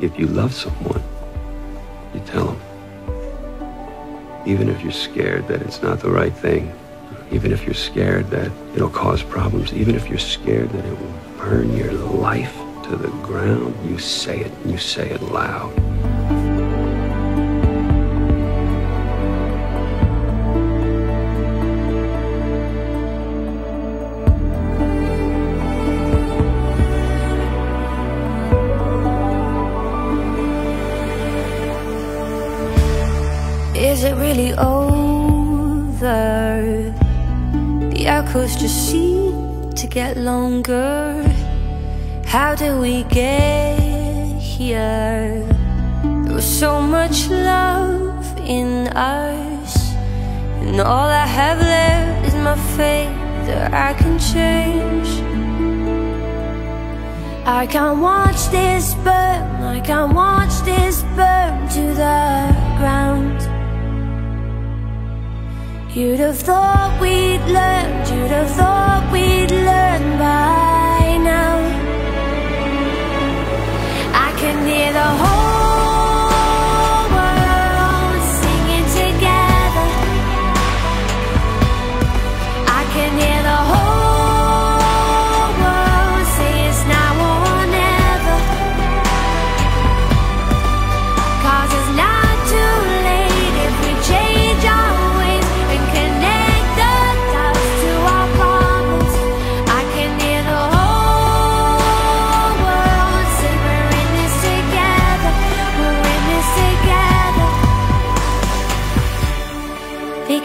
If you love someone, you tell them. Even if you're scared that it's not the right thing, even if you're scared that it'll cause problems, even if you're scared that it will burn your life to the ground, you say it, you say it loud. Really over? The echoes just seem to get longer. How did we get here? There was so much love in us, and all I have left is my faith that I can change. I can't watch this burn, I can't watch this burn to the ground. You'd have thought we'd learned, you'd have thought we'd learned by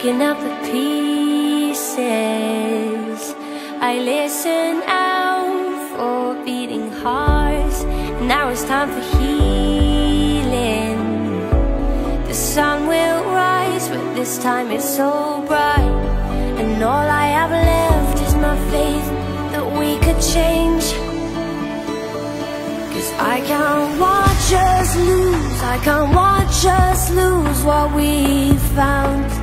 Picking up the pieces, I listen out for beating hearts. Now it's time for healing. The sun will rise, but this time it's so bright. And all I have left is my faith that we could change. Cause I can't watch us lose, I can't watch us lose what we found.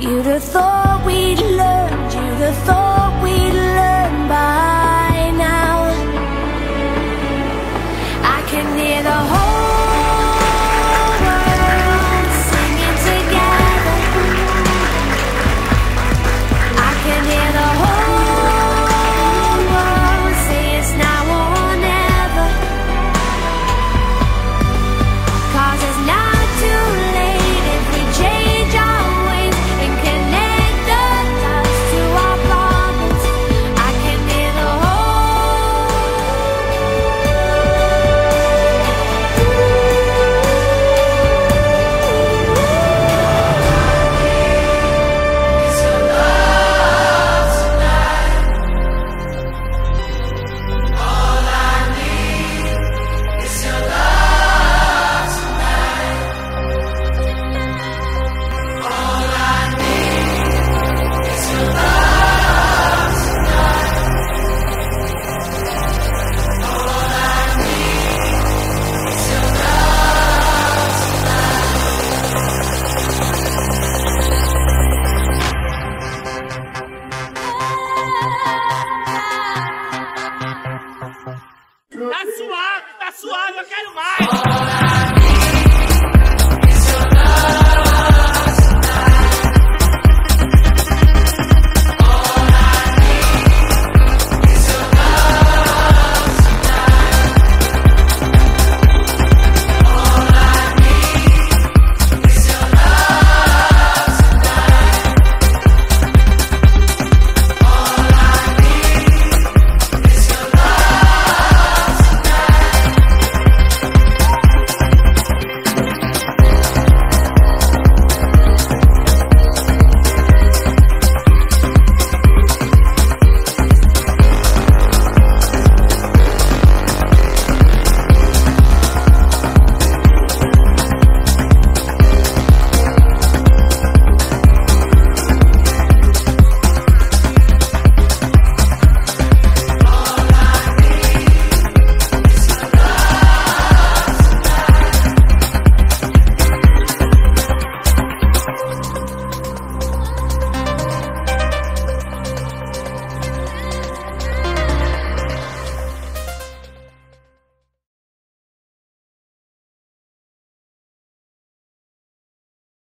You'd have thought we'd learned, you'd have thought we'd Tá suave, tá